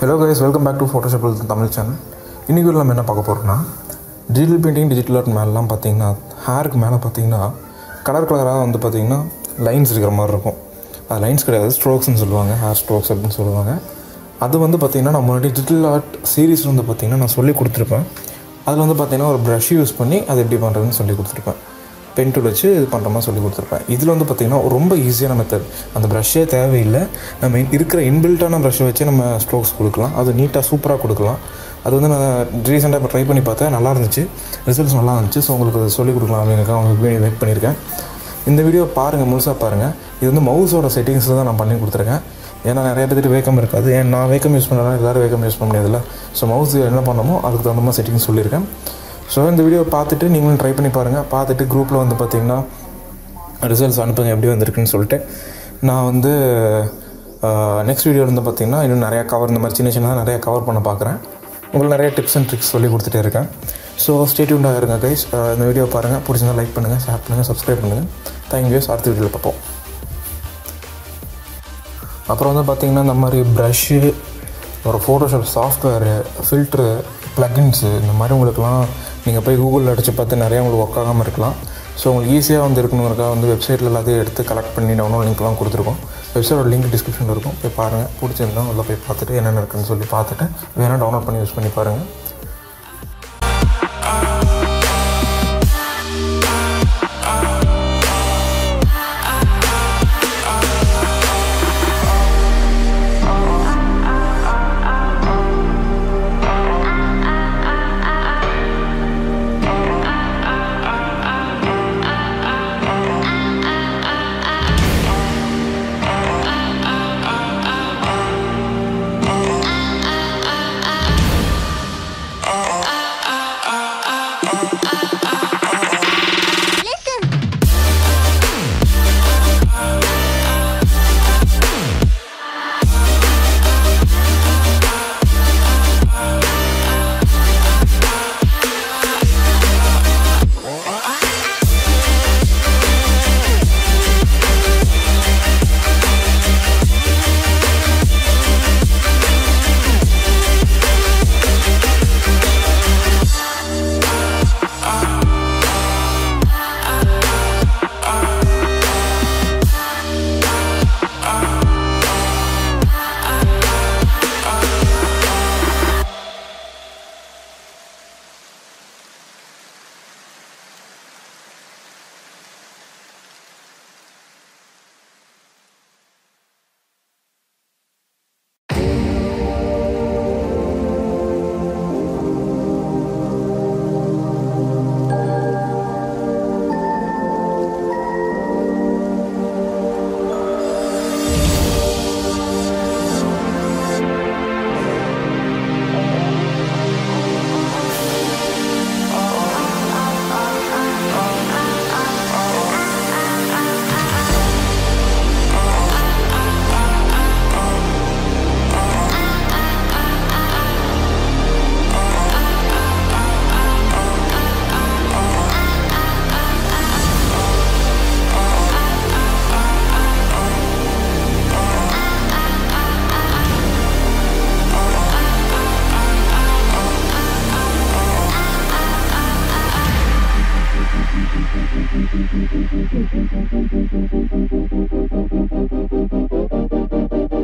Hello guys welcome back to Photoshop Tamil channel இன்றைக்கி நம்ம என்ன பார்க்க போகிறோம்னா டிஜிட்டல் பெயிண்டிங் டிஜிட்டல் ஆர்ட் மேலாம் பார்த்தீங்கன்னா ஹேருக்கு மேலே பார்த்தீங்கன்னா கலர் கலராக வந்து பார்த்திங்கன்னா லைன்ஸ் இருக்கிற மாதிரி இருக்கும். அது லைன்ஸ் கிடையாது ஸ்ட்ரோக்ஸ்னு சொல்லுவாங்க ஹேர் ஸ்ட்ரோக்ஸ் அப்படின்னு சொல்லுவாங்க. அது வந்து பார்த்திங்கன்னா நான் முன்னாடி டிஜிட்டல் ஆர்ட் சீரீஸ் வந்து பார்த்திங்கன்னா நான் சொல்லி கொடுத்துருப்பேன். அதில் வந்து பார்த்திங்கன்னா ஒரு ப்ரஷ் யூஸ் பண்ணி அது எப்படி பண்ணுறதுன்னு சொல்லி கொடுத்துருப்பேன். பென் டூல் வச்சு இது பண்ணுற மாதிரி சொல்லி கொடுத்துருப்பேன். இதில் வந்து பார்த்திங்கன்னா ரொம்ப ஈஸியான மெத்தட் அந்த ப்ரஷ்ஷே தேவையில்லை. நம்ம இருக்கிற இன்பில்ட்டான ப்ரஷ்ஷை வச்சு நம்ம ஸ்ட்ரோக்ஸ் கொடுக்கலாம். அது நீட்டாக சூப்பராக கொடுக்கலாம். அது வந்து நான் ரீசெண்டாக இப்போ ட்ரை பண்ணி பார்த்தேன். நல்லா இருந்துச்சு. ரிசல்ட்ஸ் நல்லா இருந்துச்சு. ஸோ உங்களுக்கு அதை சொல்லிக் கொடுக்கலாம் அப்படின்னு உங்களுக்கு வீடியோ வெயிட் பண்ணியிருக்கேன். இந்த வீடியோ பாருங்கள் முழுசாக பாருங்கள் இது வந்து மவுஸோட செட்டிங்ஸில் தான் நான் பண்ணி கொடுத்துருக்கேன். ஏன்னா நிறைய பேருக்கு வேக்கம் இருக்காது. ஏன் நான் வேக்கம் யூஸ் பண்ணுறேன்னா எல்லோரும் வேக்கம் யூஸ் பண்ண முடியாதுல்ல. ஸோ மவுஸ் என்ன பண்ணணுமோ அதுக்கு தகுந்த மாதிரி செட்டிங்ஸ் சொல்லியிருக்கேன். ஸோ இந்த வீடியோ பார்த்துட்டு நீங்களும் ட்ரை பண்ணி பாருங்கள் பார்த்துட்டு குரூப்பில் வந்து பார்த்தீங்கன்னா ரிசல்ட்ஸ் அனுப்புங்க எப்படி வந்திருக்குன்னு சொல்லிட்டு. நான் வந்து நெக்ஸ்ட் வீடியோ வந்து பார்த்தீங்கன்னா இன்னும் நிறையா கவர் இந்த மாதிரி சின்ன சின்னதாக நிறையா கவர் பண்ண பார்க்குறேன். உங்களுக்கு நிறைய டிப்ஸ் அண்ட் ட்ரிக்ஸ் சொல்லி கொடுத்துட்டே இருக்கேன். ஸோ ஸ்டேட்யூண்டாக இருங்க கைஸ் இந்த வீடியோ பாருங்கள் பிடிச்சிருந்தா லைக் பண்ணுங்கள் ஷேர் பண்ணுங்கள் சப்ஸ்கிரைப் பண்ணுங்கள் தேங்க்யூஸ் அடுத்த வீடியோவில் பார்ப்போம். அப்புறம் வந்து பார்த்திங்கன்னா இந்த மாதிரி ப்ரஷ்ஷு ஒரு ஃபோட்டோஷாப் சாஃப்ட்வேரு ஃபில்ட்ரு ப்ளக்கின்ஸு இந்த மாதிரி உங்களுக்குலாம் நீங்கள் போய் கூகுளில் அடித்து பார்த்து நிறையா உங்களுக்கு ஒர்க் ஆகாமல் இருக்கலாம். ஸோ உங்களுக்கு ஈஸியாக வந்து இருக்கணுங்கிறக்காக வந்து வெப்சைட்டில் எல்லாத்தையும் எடுத்து கலெக்ட் பண்ணி டவுன்லோட் லிங்க்லாம் கொடுத்துருக்கோம். வெப்சைட்டோட லிங்க் டிஸ்கிரிப்ஷனில் இருக்கும். போய் பாருங்கள் பிடிச்சிருந்தா உள்ள போய் பார்த்துட்டு என்னென்ன இருக்குன்னு சொல்லி பார்த்துட்டு வேணால் டவுன்லோட் பண்ணி யூஸ் பண்ணி பாருங்கள் Thank you.